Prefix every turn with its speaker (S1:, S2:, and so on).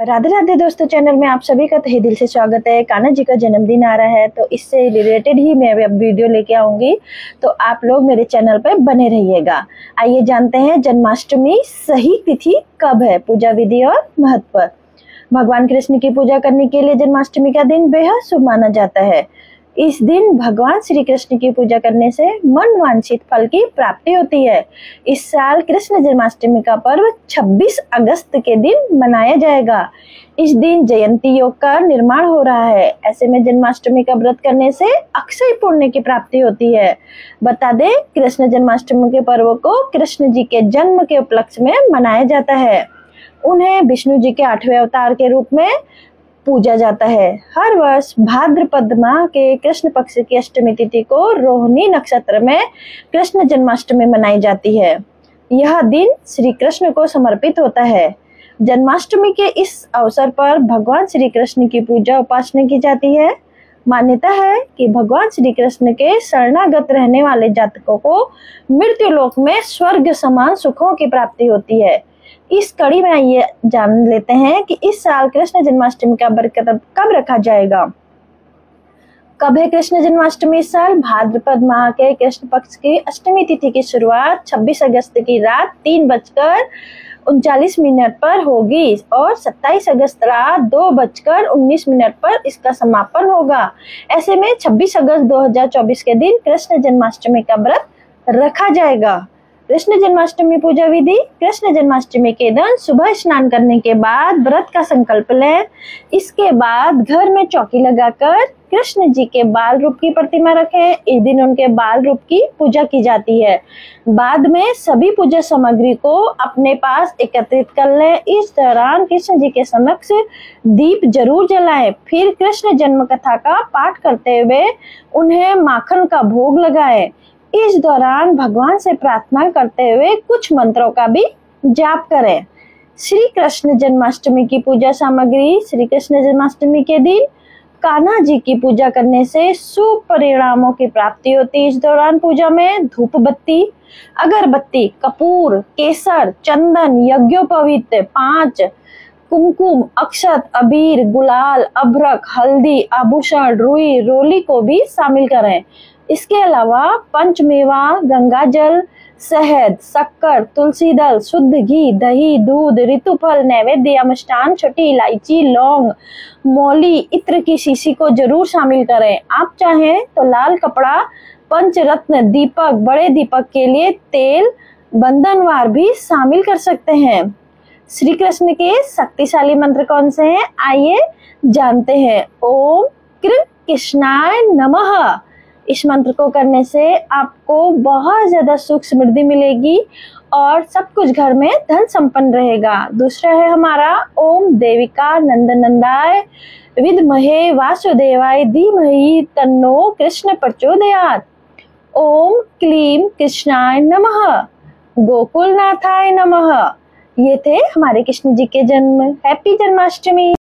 S1: राधे राधे दोस्तों, चैनल में आप सभी का तहे दिल से स्वागत है। कान्हा जी का जन्मदिन आ रहा है तो इससे रिलेटेड ही मैं अब वीडियो लेके आऊँगी। तो आप लोग मेरे चैनल पर बने रहिएगा। आइए जानते हैं जन्माष्टमी सही तिथि कब है? पूजा विधि और महत्व। भगवान कृष्ण की पूजा करने के लिए जन्माष्टमी का दिन बेहद शुभ माना जाता है। इस दिन भगवान श्री कृष्ण की पूजा करने से मन वांछित फल की प्राप्ति होती है। इस साल कृष्ण जन्माष्टमी का पर्व 26 अगस्त के दिन मनाया जाएगा। इस दिन जयंती योग का निर्माण हो रहा है। ऐसे में जन्माष्टमी का व्रत करने से अक्षय पुण्य की प्राप्ति होती है। बता दें, कृष्ण जन्माष्टमी के पर्व को कृष्ण जी के जन्म के उपलक्ष्य में मनाया जाता है। उन्हें विष्णु जी के आठवें अवतार के रूप में पूजा जाता है। हर वर्ष भाद्रपद माह के कृष्ण पक्ष की अष्टमी तिथि को रोहिणी नक्षत्र में कृष्ण जन्माष्टमी मनाई जाती है। यह दिन श्री कृष्ण को समर्पित होता है। जन्माष्टमी के इस अवसर पर भगवान श्री कृष्ण की पूजा उपासना की जाती है। मान्यता है कि भगवान श्री कृष्ण के शरणागत रहने वाले जातकों को मृत्यु लोक में स्वर्ग समान सुखों की प्राप्ति होती है। इस कड़ी में ये जान लेते हैं कि इस साल कृष्ण जन्माष्टमी का बरकत कब रखा जाएगा? कब है कृष्ण जन्माष्टमी इस साल? भाद्रपद माह के कृष्ण पक्ष की अष्टमी तिथि की शुरुआत 26 अगस्त की रात तीन बजकर उनचालीस मिनट पर होगी और 27 अगस्त रात दो बजकर उन्नीस मिनट पर इसका समापन होगा। ऐसे में 26 अगस्त 2024 के दिन कृष्ण जन्माष्टमी का व्रत रखा जाएगा। कृष्ण जन्माष्टमी पूजा विधि, कृष्ण जन्माष्टमी के दिन सुबह स्नान करने के बाद व्रत का संकल्प लें। इसके बाद घर में चौकी लगाकर कृष्ण जी के बाल रूप की प्रतिमा रखें। इस दिन उनके बाल रूप की पूजा की जाती है। बाद में सभी पूजा सामग्री को अपने पास एकत्रित कर लें। इस दौरान कृष्ण जी के समक्ष दीप ज़रूर जलाएँ। फिर कृष्ण जन्म कथा का पाठ करते हुए उन्हें माखन का भोग लगाएँ। इस दौरान भगवान से प्रार्थना करते हुए कुछ मंत्रों का भी जाप करें। श्री कृष्ण जन्माष्टमी की पूजा सामग्री, श्री कृष्ण जन्माष्टमी के दिन कान्हा जी की पूजा करने से शुभ परिणामों की प्राप्ति होती है। इस दौरान पूजा में धूप बत्ती, अगरबत्ती, कपूर, केसर, चंदन, यज्ञोपवित, पाँच, कुमकुम, अक्षत, अबीर, गुलाल, अभ्रक, हल्दी, आभूषण, रुई, रोली को भी शामिल करें। इसके अलावा पंचमेवा, गंगा जल, शहद, शक्कर, तुलसी दल, शुद्ध घी, दही, दूध, ऋतुफल, नैवेद्य मिष्टान छोटी इलायची, लौंग, मौली, इत्र की शीशी को ज़रूर शामिल करें। आप चाहें तो लाल कपड़ा, पंचरत्न, दीपक, बड़े दीपक के लिए तेल, बंधनवार भी शामिल कर सकते हैं। श्री कृष्ण के शक्तिशाली मंत्र कौन से हैं? आइए जानते हैं। ओम कृष्णाय नमः। इस मंत्र को करने से आपको बहुत ज़्यादा सुख समृद्धि मिलेगी और सब कुछ घर में धन संपन्न रहेगा। दूसरा है हमारा, ओम देविका नंद नंदाय विदमहे वासुदेवाय धीमहि तन्नो कृष्ण प्रचोदयात। ओम क्लीम कृष्णाय नमः, गोकुलनाथाय नमः। ये थे हमारे कृष्ण जी के जन्म। हैप्पी जन्माष्टमी।